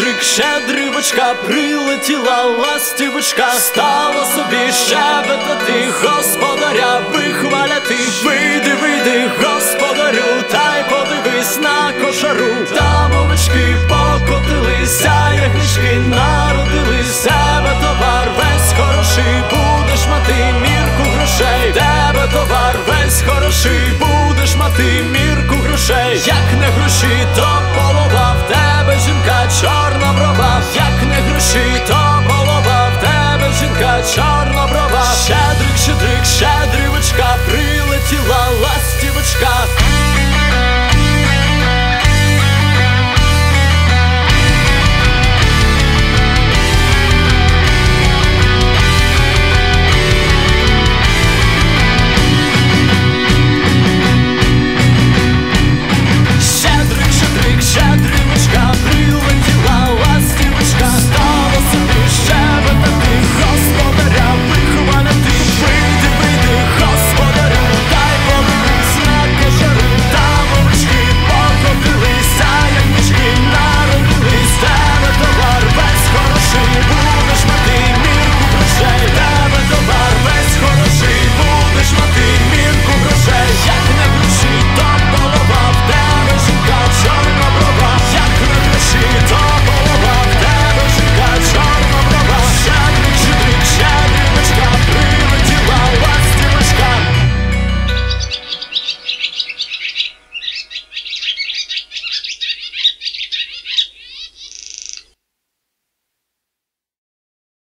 щедрик, щедрівочка, прилетіла ластівочка, стала собі щебетати, господаря вихваляти, вийди, вийди, господарю, та й подивись на кошару, там овечки покотилися, ягнички народились, тебе товар весь хороший, будеш мати мірку грошей, тебе товар весь хороший, будеш мати мірку грошей, як не гроші, то щедрик, щедривочка, прилетіла ластівочка.